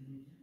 Mm-hmm.